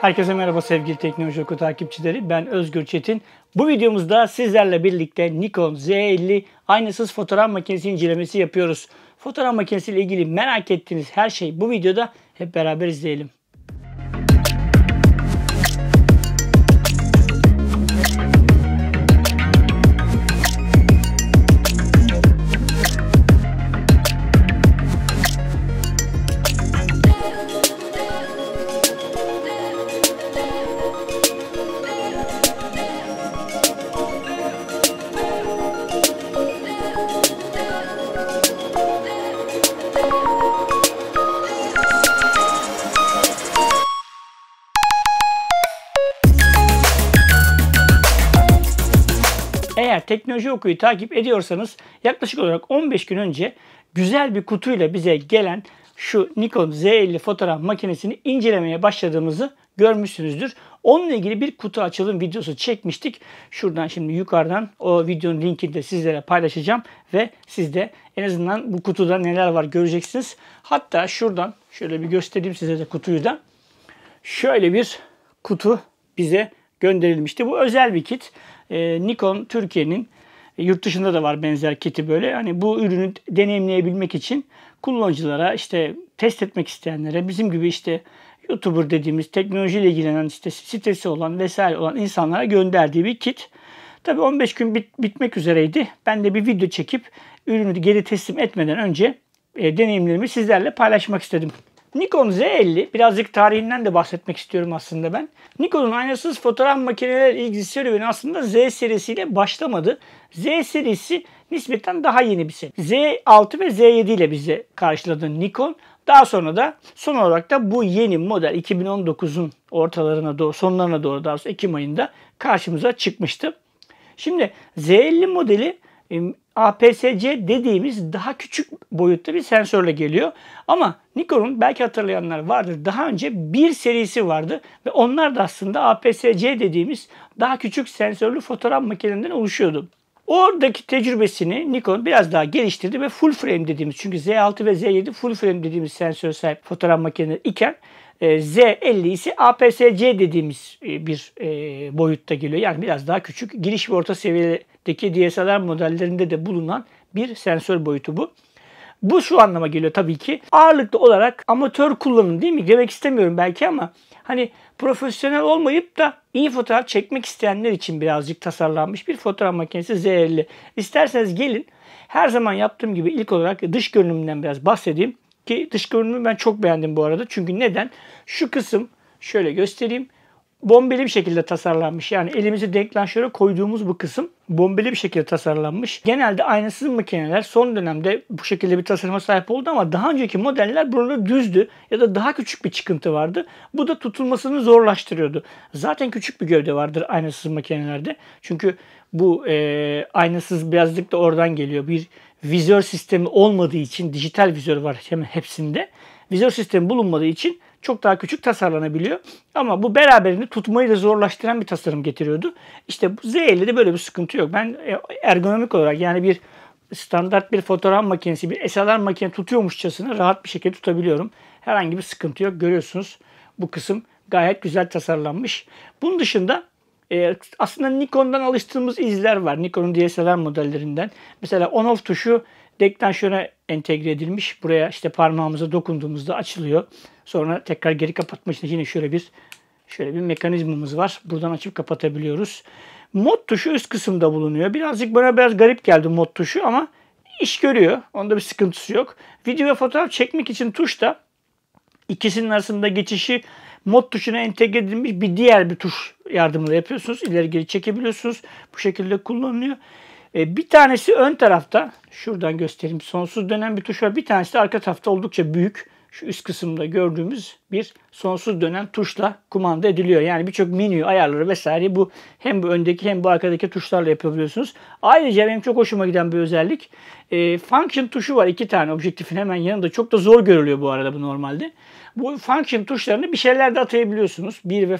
Herkese merhaba sevgili Teknoloji Oku takipçileri. Ben Özgür Çetin. Bu videomuzda sizlerle birlikte Nikon Z50 aynasız fotoğraf makinesi incelemesi yapıyoruz. Fotoğraf makinesi ile ilgili merak ettiğiniz her şey bu videoda hep beraber izleyelim. Teknoloji okuyu takip ediyorsanız yaklaşık olarak 15 gün önce güzel bir kutuyla bize gelen şu Nikon Z50 fotoğraf makinesini incelemeye başladığımızı görmüşsünüzdür. Onunla ilgili bir kutu açılım videosu çekmiştik. Şuradan şimdi yukarıdan o videonun linkini de sizlere paylaşacağım ve siz de en azından bu kutuda neler var göreceksiniz. Hatta şuradan şöyle bir göstereyim size de kutuyu da. Şöyle bir kutu bize gönderilmişti. Bu özel bir kit. Ee, Nikon Türkiye'nin e, yurt dışında da var benzer kiti böyle. Hani bu ürünü deneyimleyebilmek için kullanıcılara işte test etmek isteyenlere bizim gibi işte YouTuber dediğimiz teknolojiyle ilgilenen işte sitesi olan vesaire olan insanlara gönderdiği bir kit. Tabii 15 gün bit, bitmek üzereydi. Ben de bir video çekip ürünü geri teslim etmeden önce e, deneyimlerimi sizlerle paylaşmak istedim. Nikon Z50 birazcık tarihinden de bahsetmek istiyorum aslında ben. Nikon'un aynasız fotoğraf makineleri ilgisi serüveni aslında Z serisiyle başlamadı. Z serisi nispeten daha yeni bir seri. Z6 ve Z7 ile bize karşıladı Nikon. Daha sonra da son olarak da bu yeni model 2019'un ortalarına doğru, sonlarına doğru daha sonra Ekim ayında karşımıza çıkmıştı. Şimdi Z50 modeli APS-C dediğimiz daha küçük boyutta bir sensörle geliyor. Ama Nikon'un belki hatırlayanlar vardır. Daha önce bir serisi vardı ve onlar da aslında APS-C dediğimiz daha küçük sensörlü fotoğraf makinelerinden oluşuyordu. Oradaki tecrübesini Nikon biraz daha geliştirdi ve full frame dediğimiz çünkü Z6 ve Z7 full frame dediğimiz sensör sahip fotoğraf makineleri iken e, Z50 ise APS-C dediğimiz e, bir e, boyutta geliyor. Yani biraz daha küçük. Giriş ve orta seviyedeki DSLR modellerinde de bulunan bir sensör boyutu bu. Bu şu anlama geliyor tabii ki. Ağırlıklı olarak amatör kullanım değil mi? Demek istemiyorum belki ama hani profesyonel olmayıp da iyi fotoğraf çekmek isteyenler için birazcık tasarlanmış bir fotoğraf makinesi Z50. İsterseniz gelin her zaman yaptığım gibi ilk olarak dış görünümünden biraz bahsedeyim. Ki dış görünümü ben çok beğendim bu arada. Çünkü neden? Şu kısım şöyle göstereyim. Bombeli bir şekilde tasarlanmış. Yani elimizi deklanşöre koyduğumuz bu kısım bombeli bir şekilde tasarlanmış. Genelde aynasız makineler son dönemde bu şekilde bir tasarıma sahip oldu ama daha önceki modeller burada düzdü ya da daha küçük bir çıkıntı vardı. Bu da tutulmasını zorlaştırıyordu. Zaten küçük bir gövde vardır aynasız makinelerde. Çünkü bu e, aynasız birazcık da oradan geliyor. Bir vizör sistemi olmadığı için dijital vizör var hemen hepsinde. Vizör sistemi bulunmadığı için çok daha küçük tasarlanabiliyor. Ama bu beraberinde tutmayı da zorlaştıran bir tasarım getiriyordu. İşte bu Z50'de böyle bir sıkıntı yok. Ben e, ergonomik olarak yani bir standart bir fotoğraf makinesi, bir SLR makine tutuyormuşçasına rahat bir şekilde tutabiliyorum. Herhangi bir sıkıntı yok. Görüyorsunuz bu kısım gayet güzel tasarlanmış. Bunun dışında e, aslında Nikon'dan alıştığımız izler var. Nikon'un DSLR modellerinden. Mesela on-off tuşu deklanşöre entegre edilmiş. Buraya işte parmağımıza dokunduğumuzda açılıyor. Sonra tekrar geri kapatmak için yine şöyle bir şöyle bir mekanizmamız var. Buradan açıp kapatabiliyoruz. Mod tuşu üst kısımda bulunuyor. Birazcık bana biraz garip geldi mod tuşu ama iş görüyor. Onda bir sıkıntısı yok. Video ve fotoğraf çekmek için tuş da ikisinin arasında geçişi mod tuşuna entegre edilmiş bir diğer bir tuş yardımıyla yapıyorsunuz. İleri geri çekebiliyorsunuz. Bu şekilde kullanılıyor. E, bir tanesi ön tarafta. Şuradan göstereyim. Sonsuz dönen bir tuş var. Bir tanesi de arka tarafta oldukça büyük. Şu üst kısımda gördüğümüz bir sonsuz dönen tuşla kumanda ediliyor. Yani birçok menü ayarları vesaire bu hem bu öndeki hem bu arkadaki tuşlarla yapabiliyorsunuz. Ayrıca benim çok hoşuma giden bir özellik e, function tuşu var. iki tane objektifin hemen yanında. Çok da zor görülüyor bu arada bu normalde. Bu function tuşlarını bir şeyler de atayabiliyorsunuz. Bir ve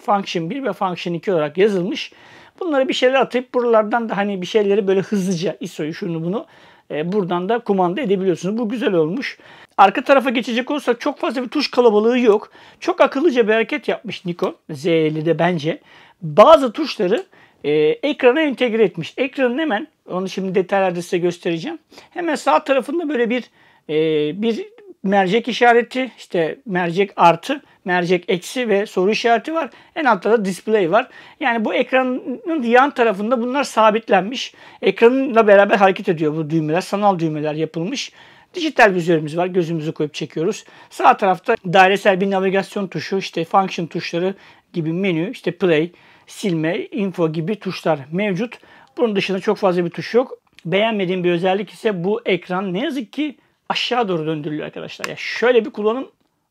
function 1 ve function 2 olarak yazılmış. Bunları bir şeyler atayıp buralardan da hani bir şeyleri böyle hızlıca ISO'yu şunu bunu e, buradan da kumanda edebiliyorsunuz. Bu güzel olmuş. Arka tarafa geçecek olursak çok fazla bir tuş kalabalığı yok. Çok akıllıca bir hareket yapmış Nikon Z50'de bence. Bazı tuşları e, ekrana entegre etmiş. Ekranın hemen, onu şimdi detaylarda size göstereceğim. Hemen sağ tarafında böyle bir e, bir mercek işareti, işte mercek artı, mercek eksi ve soru işareti var. En altta da display var. Yani bu ekranın yan tarafında bunlar sabitlenmiş. Ekranla beraber hareket ediyor bu düğmeler. Sanal düğmeler yapılmış. Dijital vizörümüz var. Gözümüzü koyup çekiyoruz. Sağ tarafta dairesel bir navigasyon tuşu, işte function tuşları gibi menü, işte play, silme, info gibi tuşlar mevcut. Bunun dışında çok fazla bir tuş yok. Beğenmediğim bir özellik ise bu ekran ne yazık ki aşağı doğru döndürülüyor arkadaşlar. Ya şöyle bir kullanım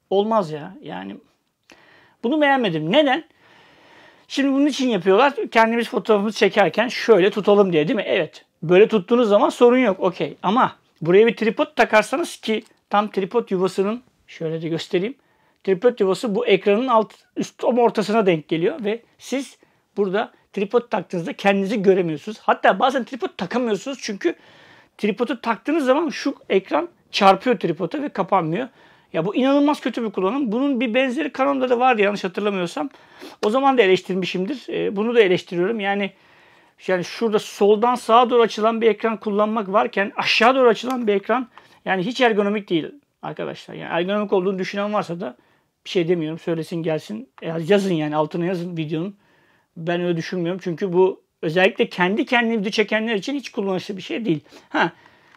olmaz ya. Yani bunu beğenmedim. Neden? Şimdi bunun için yapıyorlar. Kendimiz fotoğrafımızı çekerken şöyle tutalım diye değil mi? Evet. Böyle tuttuğunuz zaman sorun yok. Okey. Ama buraya bir tripod takarsanız ki tam tripod yuvasının şöyle de göstereyim. Tripod yuvası bu ekranın alt üst tam ortasına denk geliyor ve siz burada tripod taktığınızda kendinizi göremiyorsunuz. Hatta bazen tripod takamıyorsunuz çünkü tripodu taktığınız zaman şu ekran çarpıyor tripoda ve kapanmıyor. Ya bu inanılmaz kötü bir kullanım. Bunun bir benzeri Canon'da da vardı yanlış hatırlamıyorsam. O zaman da eleştirmişimdir. E, bunu da eleştiriyorum. Yani yani şurada soldan sağa doğru açılan bir ekran kullanmak varken aşağı doğru açılan bir ekran yani hiç ergonomik değil arkadaşlar. Yani ergonomik olduğunu düşünen varsa da bir şey demiyorum. Söylesin gelsin. E, yazın yani altına yazın videonun. Ben öyle düşünmüyorum. Çünkü bu özellikle kendi kendine video çekenler için hiç kullanışlı bir şey değil. Ha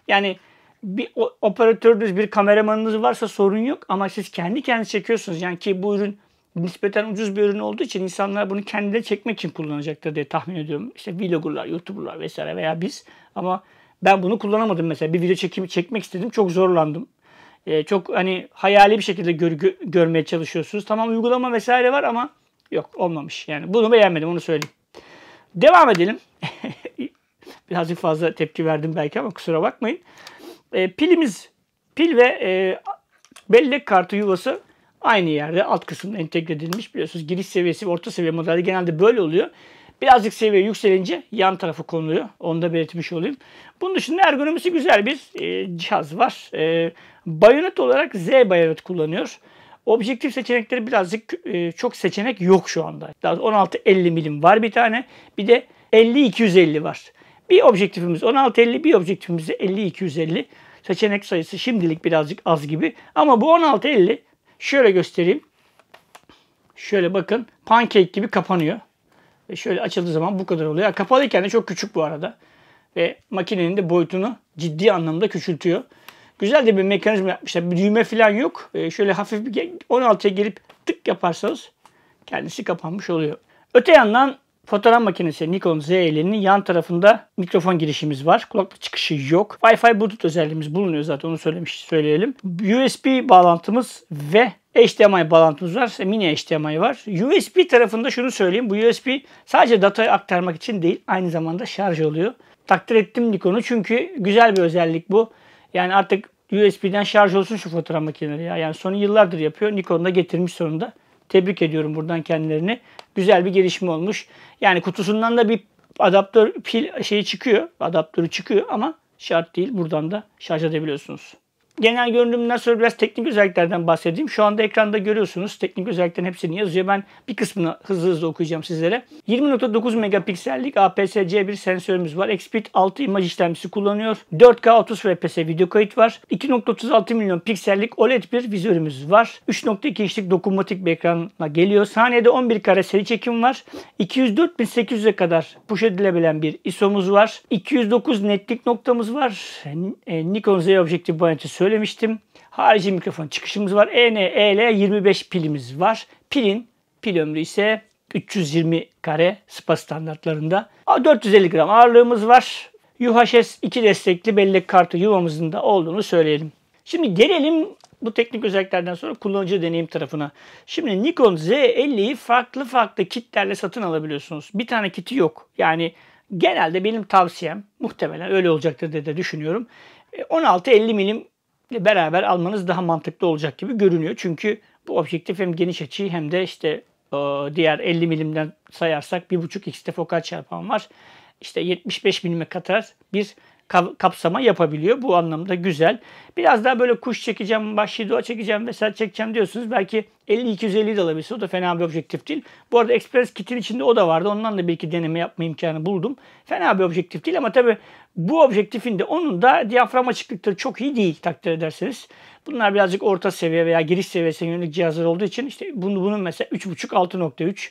yani bir operatörünüz, bir kameramanınız varsa sorun yok ama siz kendi kendinize çekiyorsunuz. Yani ki bu ürün nispeten ucuz bir ürün olduğu için insanlar bunu kendileri çekmek için kullanacaktır diye tahmin ediyorum. İşte vloggerlar, youtuberlar vesaire veya biz. Ama ben bunu kullanamadım mesela. Bir video çekimi çekmek istedim. Çok zorlandım. Ee, çok hani hayali bir şekilde gör, gö, görmeye çalışıyorsunuz. Tamam uygulama vesaire var ama yok olmamış. Yani bunu beğenmedim onu söyleyeyim. Devam edelim. Birazcık fazla tepki verdim belki ama kusura bakmayın. E, pilimiz, pil ve e, bellek kartı yuvası aynı yerde alt kısımda entegre edilmiş. Biliyorsunuz giriş seviyesi ve orta seviye modelde genelde böyle oluyor. Birazcık seviye yükselince yan tarafı konuluyor. Onu da belirtmiş olayım. Bunun dışında ergonomisi güzel bir e, cihaz var. E, bayonet olarak Z bayonet kullanıyor. Objektif seçenekleri birazcık e, çok seçenek yok şu anda. 16-50 milim var bir tane. Bir de 50-250 var. Bir objektifimiz 16-50, bir objektifimiz de 50-250. Seçenek sayısı şimdilik birazcık az gibi. Ama bu 16-50 şöyle göstereyim. Şöyle bakın pancake gibi kapanıyor. Ve şöyle açıldığı zaman bu kadar oluyor. Kapalıyken de çok küçük bu arada. Ve makinenin de boyutunu ciddi anlamda küçültüyor. Güzel de bir mekanizma yapmışlar. Bir düğme falan yok. Ee, şöyle hafif bir 16'ya gelip tık yaparsanız kendisi kapanmış oluyor. Öte yandan Fotoğraf makinesi Nikon Z50'nin yan tarafında mikrofon girişimiz var. Kulaklık çıkışı yok. Wi-Fi Bluetooth özelliğimiz bulunuyor zaten onu söylemiş söyleyelim. USB bağlantımız ve HDMI bağlantımız var. Mini HDMI var. USB tarafında şunu söyleyeyim. Bu USB sadece datayı aktarmak için değil aynı zamanda şarj oluyor. Takdir ettim Nikon'u çünkü güzel bir özellik bu. Yani artık USB'den şarj olsun şu fotoğraf makineleri ya. Yani Sony yıllardır yapıyor. Nikon da getirmiş sonunda. Tebrik ediyorum buradan kendilerini. Güzel bir gelişme olmuş. Yani kutusundan da bir adaptör pil şeyi çıkıyor. Adaptörü çıkıyor ama şart değil. Buradan da şarj edebiliyorsunuz. Genel görünümünden sonra biraz teknik özelliklerden bahsedeyim. Şu anda ekranda görüyorsunuz. Teknik özelliklerin hepsini yazıyor. Ben bir kısmını hızlı hızlı okuyacağım sizlere. 20.9 megapiksellik APS-C bir sensörümüz var. XPIT 6 imaj işlemcisi kullanıyor. 4K 30 FPS video kayıt var. 2.36 milyon piksellik OLED bir vizörümüz var. 3.2 inçlik dokunmatik bir ekranla geliyor. Saniyede 11 kare seri çekim var. 204.800'e kadar push edilebilen bir ISO'muz var. 209 netlik noktamız var. E, Nikon Z Objective Point söylemiştim. Harici mikrofon çıkışımız var. EN, EL 25 pilimiz var. Pilin pil ömrü ise 320 kare SPA standartlarında. 450 gram ağırlığımız var. UHS 2 destekli bellek kartı yuvamızın da olduğunu söyleyelim. Şimdi gelelim bu teknik özelliklerden sonra kullanıcı deneyim tarafına. Şimdi Nikon Z50'yi farklı farklı kitlerle satın alabiliyorsunuz. Bir tane kiti yok. Yani genelde benim tavsiyem muhtemelen öyle olacaktır diye de düşünüyorum. 16-50 e, milim beraber almanız daha mantıklı olacak gibi görünüyor. Çünkü bu objektif hem geniş açı hem de işte diğer 50 milimden sayarsak 1.5 x'te fokal çarpan var. İşte 75 milime kadar bir kapsama yapabiliyor. Bu anlamda güzel. Biraz daha böyle kuş çekeceğim, vahşi doğa çekeceğim vesaire çekeceğim diyorsunuz. Belki 50-250 de alabilirsin. O da fena bir objektif değil. Bu arada Express Kit'in içinde o da vardı. Ondan da bir iki deneme yapma imkanı buldum. Fena bir objektif değil ama tabii bu objektifin de onun da diyafram açıklıkları çok iyi değil takdir ederseniz. Bunlar birazcık orta seviye veya giriş seviyesine yönelik cihazlar olduğu için işte bunu, bunun mesela 3.5 6.3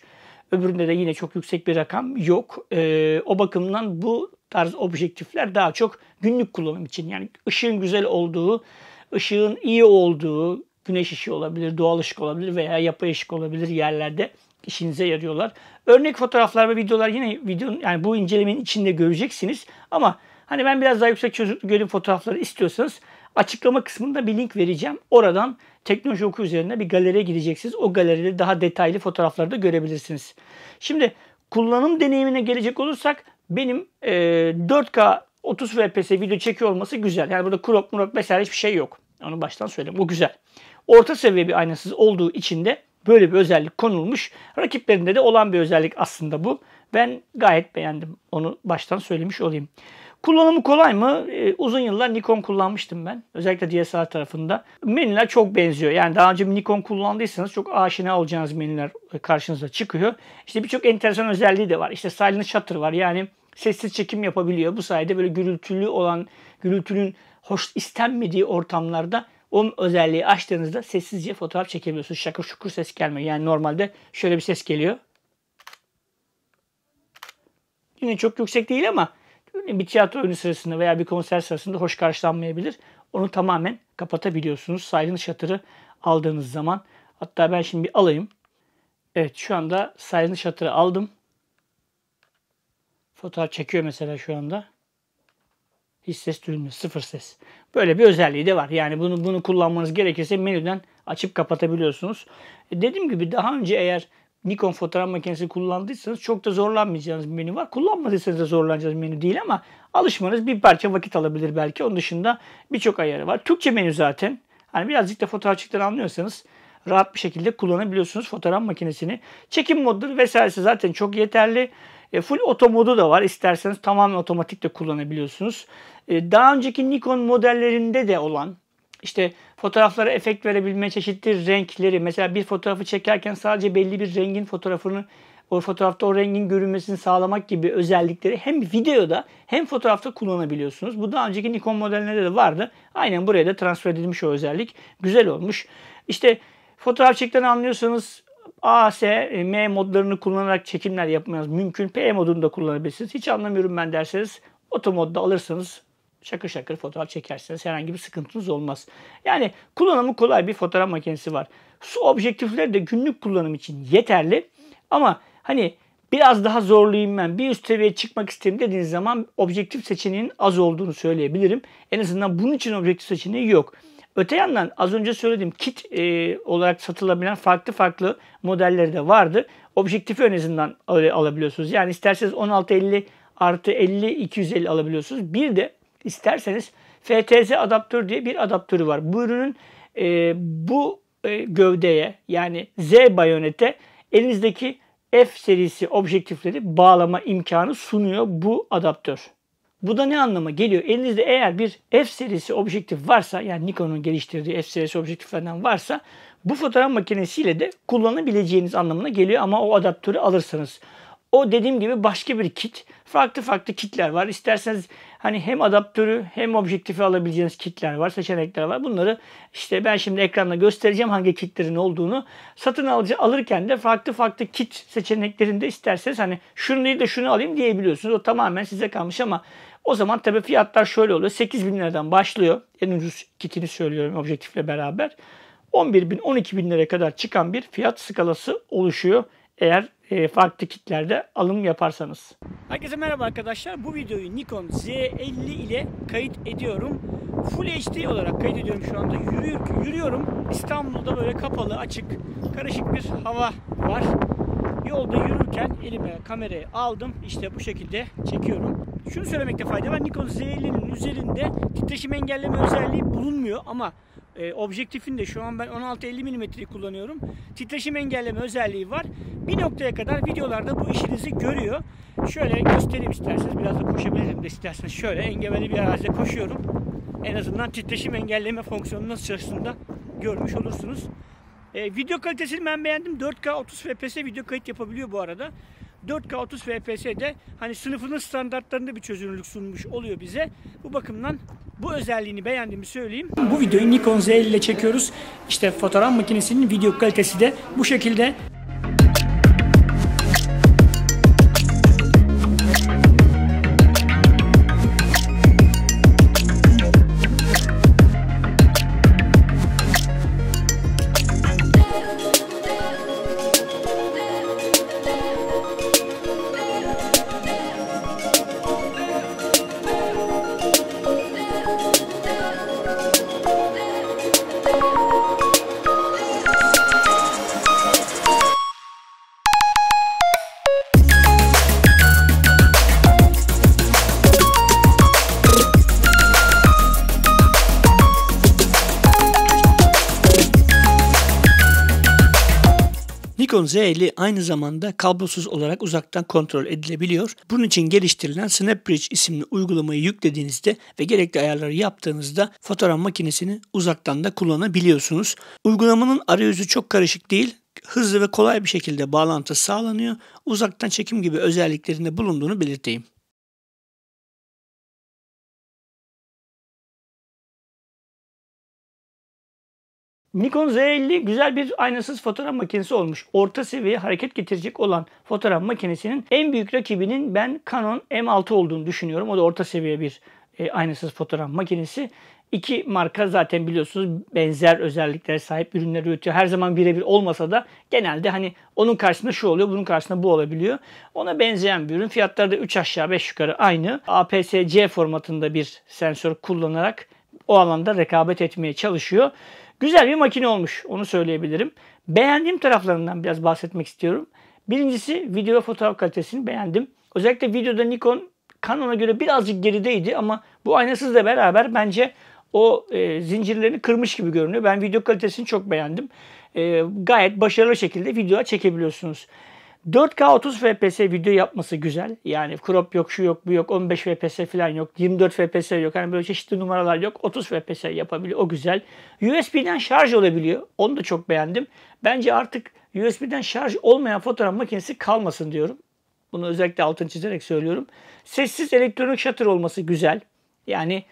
öbüründe de yine çok yüksek bir rakam yok. Ee, o bakımdan bu tarz objektifler daha çok günlük kullanım için. Yani ışığın güzel olduğu, ışığın iyi olduğu, güneş ışığı olabilir, doğal ışık olabilir veya yapay ışık olabilir yerlerde işinize yarıyorlar. Örnek fotoğraflar ve videolar yine videonun yani bu incelemenin içinde göreceksiniz. Ama hani ben biraz daha yüksek çözünürlüklü görüntü fotoğrafları istiyorsanız açıklama kısmında bir link vereceğim. Oradan teknoloji oku üzerine bir galeriye gideceksiniz. O galeride daha detaylı fotoğrafları da görebilirsiniz. Şimdi kullanım deneyimine gelecek olursak benim e, 4K 30 FPS video çekiyor olması güzel. Yani burada crop murop vesaire hiçbir şey yok. Onu baştan söyleyeyim. Bu güzel. Orta seviye bir aynasız olduğu için de böyle bir özellik konulmuş. Rakiplerinde de olan bir özellik aslında bu. Ben gayet beğendim. Onu baştan söylemiş olayım. Kullanımı kolay mı? Ee, uzun yıllar Nikon kullanmıştım ben. Özellikle DSLR tarafında. Menüler çok benziyor. Yani daha önce Nikon kullandıysanız çok aşina olacağınız menüler karşınıza çıkıyor. İşte birçok enteresan özelliği de var. İşte silent shutter var. Yani sessiz çekim yapabiliyor. Bu sayede böyle gürültülü olan, gürültünün hoş istenmediği ortamlarda o özelliği açtığınızda sessizce fotoğraf çekebiliyorsunuz. Şakır şukur ses gelmiyor. Yani normalde şöyle bir ses geliyor. Yine çok yüksek değil ama bir tiyatro oyunu sırasında veya bir konser sırasında hoş karşılanmayabilir. Onu tamamen kapatabiliyorsunuz. Silent Shutter'ı aldığınız zaman. Hatta ben şimdi bir alayım. Evet şu anda Silent Shutter'ı aldım. Fotoğraf çekiyor mesela şu anda. Hiç ses duyulmuyor. Sıfır ses. Böyle bir özelliği de var. Yani bunu bunu kullanmanız gerekirse menüden açıp kapatabiliyorsunuz. E dediğim gibi daha önce eğer Nikon fotoğraf makinesi kullandıysanız çok da zorlanmayacağınız bir menü var. Kullanmadıysanız da zorlanacağınız menü değil ama alışmanız bir parça vakit alabilir belki. Onun dışında birçok ayarı var. Türkçe menü zaten. Hani birazcık da fotoğrafçılıktan anlıyorsanız rahat bir şekilde kullanabiliyorsunuz fotoğraf makinesini. Çekim modları vesairesi zaten çok yeterli. E, full oto modu da var. İsterseniz tamamen otomatik de kullanabiliyorsunuz. E, daha önceki Nikon modellerinde de olan işte fotoğraflara efekt verebilme çeşitli renkleri mesela bir fotoğrafı çekerken sadece belli bir rengin fotoğrafını o fotoğrafta o rengin görünmesini sağlamak gibi özellikleri hem videoda hem fotoğrafta kullanabiliyorsunuz. Bu daha önceki Nikon modellerinde de vardı. Aynen buraya da transfer edilmiş o özellik. Güzel olmuş. İşte fotoğraf çektiğini anlıyorsanız A, S, M modlarını kullanarak çekimler yapmanız mümkün. P modunu da kullanabilirsiniz. Hiç anlamıyorum ben derseniz oto modda alırsanız şakır şakır fotoğraf çekersiniz. Herhangi bir sıkıntınız olmaz. Yani kullanımı kolay bir fotoğraf makinesi var. Su objektifleri de günlük kullanım için yeterli. Ama hani biraz daha zorlayayım ben. Bir üst seviyeye çıkmak istedim dediğiniz zaman objektif seçeneğinin az olduğunu söyleyebilirim. En azından bunun için objektif seçeneği yok. Öte yandan az önce söylediğim kit e, olarak satılabilen farklı farklı modelleri de vardı. Objektifi en azından alabiliyorsunuz. Yani isterseniz 16-50 artı 50-250 alabiliyorsunuz. Bir de isterseniz FTZ adaptör diye bir adaptörü var. Bu ürünün e, bu e, gövdeye yani Z bayonete elinizdeki F serisi objektifleri bağlama imkanı sunuyor bu adaptör. Bu da ne anlama geliyor? Elinizde eğer bir F serisi objektif varsa yani Nikon'un geliştirdiği F serisi objektiflerden varsa bu fotoğraf makinesiyle de kullanabileceğiniz anlamına geliyor ama o adaptörü alırsanız. O dediğim gibi başka bir kit. Farklı farklı kitler var. İsterseniz hani hem adaptörü hem objektifi alabileceğiniz kitler var, seçenekler var. Bunları işte ben şimdi ekranda göstereceğim hangi kitlerin olduğunu. Satın alıcı alırken de farklı farklı kit seçeneklerinde isterseniz hani şunu değil de şunu alayım diyebiliyorsunuz. O tamamen size kalmış ama o zaman tabii fiyatlar şöyle oluyor. 8 bin liradan başlıyor. En ucuz kitini söylüyorum objektifle beraber. 11 bin 12 bin liraya kadar çıkan bir fiyat skalası oluşuyor. Eğer farklı kitlerde alım yaparsanız. Herkese merhaba arkadaşlar. Bu videoyu Nikon Z50 ile kayıt ediyorum. Full HD olarak kayıt ediyorum şu anda. Yürüyor, yürüyorum. İstanbul'da böyle kapalı, açık, karışık bir hava var. Yolda yürürken elime kamerayı aldım. İşte bu şekilde çekiyorum. Şunu söylemekte fayda var. Nikon Z50'nin üzerinde titreşim engelleme özelliği bulunmuyor ama E, objektifin de şu an ben 16-50 mm'yi kullanıyorum. Titreşim engelleme özelliği var. Bir noktaya kadar videolarda bu işinizi görüyor. Şöyle göstereyim isterseniz. Biraz da koşabilirim de isterseniz. Şöyle engebeli bir arazide koşuyorum. En azından titreşim engelleme fonksiyonu nasıl çalıştığını da görmüş olursunuz. E, video kalitesini ben beğendim. 4K 30 FPS video kayıt yapabiliyor bu arada. 4K 30 FPS'de hani sınıfının standartlarında bir çözünürlük sunmuş oluyor bize. Bu bakımdan bu özelliğini beğendiğimi söyleyeyim. Bu videoyu Nikon Z ile çekiyoruz. İşte fotoğraf makinesinin video kalitesi de bu şekilde. Nikon Z50 aynı zamanda kablosuz olarak uzaktan kontrol edilebiliyor. Bunun için geliştirilen SnapBridge isimli uygulamayı yüklediğinizde ve gerekli ayarları yaptığınızda fotoğraf makinesini uzaktan da kullanabiliyorsunuz. Uygulamanın arayüzü çok karışık değil hızlı ve kolay bir şekilde bağlantı sağlanıyor. Uzaktan çekim gibi özelliklerinde bulunduğunu belirteyim. Nikon Z50 güzel bir aynasız fotoğraf makinesi olmuş. Orta seviye hareket getirecek olan fotoğraf makinesinin en büyük rakibinin ben Canon M6 olduğunu düşünüyorum. O da orta seviye bir e, aynasız fotoğraf makinesi. İki marka zaten biliyorsunuz benzer özelliklere sahip ürünler üretiyor. Her zaman birebir olmasa da genelde hani onun karşısında şu oluyor, bunun karşısında bu olabiliyor. Ona benzeyen bir ürün. Fiyatları da 3 aşağı 5 yukarı aynı. APS-C formatında bir sensör kullanarak o alanda rekabet etmeye çalışıyor. Güzel bir makine olmuş. Onu söyleyebilirim. Beğendiğim taraflarından biraz bahsetmek istiyorum. Birincisi video fotoğraf kalitesini beğendim. Özellikle videoda Nikon Canon'a göre birazcık gerideydi ama bu aynasızla beraber bence o e, zincirlerini kırmış gibi görünüyor. Ben video kalitesini çok beğendim. E, gayet başarılı şekilde video çekebiliyorsunuz. 4K 30 FPS video yapması güzel. Yani crop yok, şu yok, bu yok, 15 FPS falan yok, 24 FPS yok. Hani böyle çeşitli numaralar yok. 30 FPS yapabiliyor. O güzel. USB'den şarj olabiliyor. Onu da çok beğendim. Bence artık USB'den şarj olmayan fotoğraf makinesi kalmasın diyorum. Bunu özellikle altını çizerek söylüyorum. Sessiz elektronik shutter olması güzel. Yani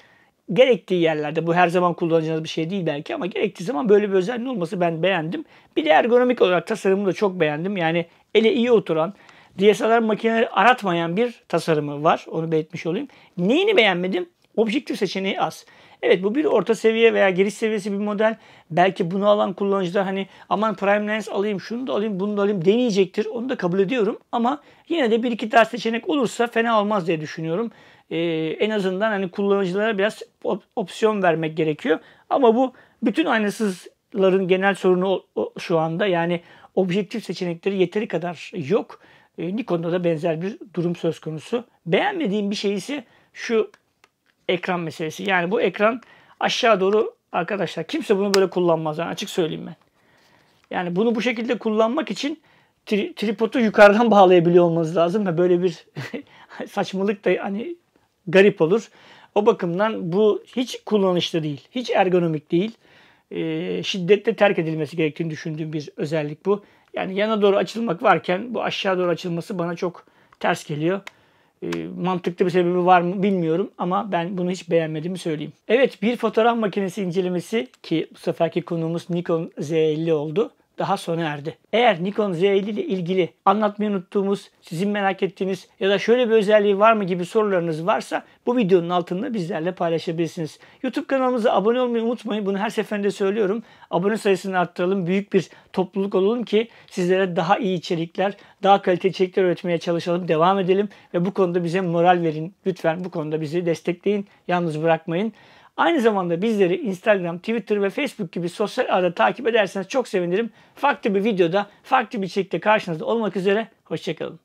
gerektiği yerlerde bu her zaman kullanacağınız bir şey değil belki ama gerektiği zaman böyle bir özelliğin olması ben beğendim. Bir de ergonomik olarak tasarımını da çok beğendim. Yani ele iyi oturan, DSLR makineleri aratmayan bir tasarımı var. Onu belirtmiş olayım. Neyini beğenmedim? Objektif seçeneği az. Evet bu bir orta seviye veya giriş seviyesi bir model. Belki bunu alan kullanıcılar hani aman prime lens alayım, şunu da alayım, bunu da alayım deneyecektir. Onu da kabul ediyorum. Ama yine de bir iki tane seçenek olursa fena olmaz diye düşünüyorum. Ee, en azından hani kullanıcılara biraz op- opsiyon vermek gerekiyor. Ama bu bütün aynasızların genel sorunu o, o, şu anda. Yani objektif seçenekleri yeteri kadar yok. E, Nikon'da da benzer bir durum söz konusu. Beğenmediğim bir şey ise şu ekran meselesi. Yani bu ekran aşağı doğru arkadaşlar kimse bunu böyle kullanmaz. Yani açık söyleyeyim ben. Yani bunu bu şekilde kullanmak için tri, tripodu yukarıdan bağlayabiliyor olmanız lazım ve böyle bir saçmalık da hani garip olur. O bakımdan bu hiç kullanışlı değil. Hiç ergonomik değil. E, şiddetle terk edilmesi gerektiğini düşündüğüm bir özellik bu. Yani yana doğru açılmak varken bu aşağı doğru açılması bana çok ters geliyor. E, mantıklı bir sebebi var mı bilmiyorum ama ben bunu hiç beğenmediğimi söyleyeyim. Evet bir fotoğraf makinesi incelemesi ki bu seferki konuğumuz Nikon Z50 oldu daha sona erdi. Eğer Nikon Z50 ile ilgili anlatmayı unuttuğumuz, sizin merak ettiğiniz ya da şöyle bir özelliği var mı gibi sorularınız varsa bu videonun altında bizlerle paylaşabilirsiniz. YouTube kanalımıza abone olmayı unutmayın. Bunu her seferinde söylüyorum. Abone sayısını arttıralım. Büyük bir topluluk olalım ki sizlere daha iyi içerikler, daha kaliteli içerikler üretmeye çalışalım. Devam edelim ve bu konuda bize moral verin. Lütfen bu konuda bizi destekleyin. Yalnız bırakmayın. Aynı zamanda bizleri Instagram, Twitter ve Facebook gibi sosyal ağda takip ederseniz çok sevinirim. Farklı bir videoda, farklı bir içerikte karşınızda olmak üzere. Hoşçakalın.